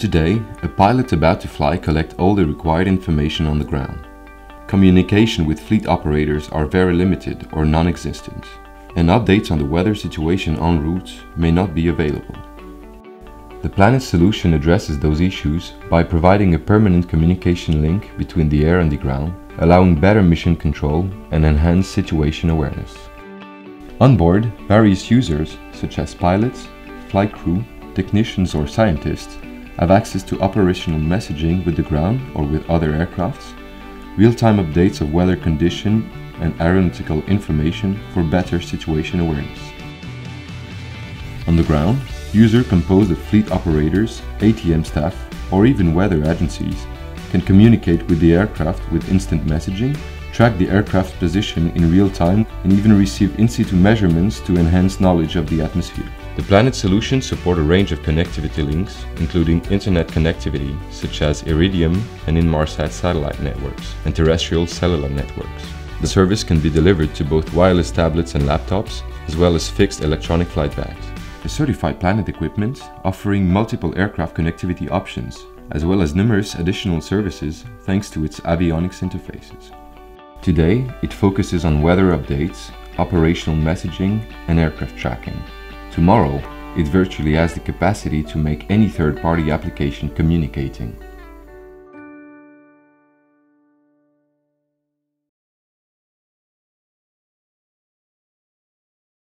Today, a pilot about to fly collects all the required information on the ground. Communication with fleet operators are very limited or non-existent, and updates on the weather situation en route may not be available. The Planet solution addresses those issues by providing a permanent communication link between the air and the ground, allowing better mission control and enhanced situation awareness. On board, various users, such as pilots, flight crew, technicians or scientists, have access to operational messaging with the ground or with other aircrafts, real-time updates of weather condition and aeronautical information for better situation awareness. On the ground, users composed of fleet operators, ATM staff, or even weather agencies can communicate with the aircraft with instant messaging, track the aircraft's position in real time, and even receive in-situ measurements to enhance knowledge of the atmosphere. The Planet solutions support a range of connectivity links, including internet connectivity, such as Iridium and Inmarsat satellite networks, and terrestrial cellular networks. The service can be delivered to both wireless tablets and laptops, as well as fixed electronic flight bags. The certified Planet equipment offering multiple aircraft connectivity options, as well as numerous additional services thanks to its avionics interfaces. Today, it focuses on weather updates, operational messaging, and aircraft tracking. Tomorrow, it virtually has the capacity to make any third-party application communicating.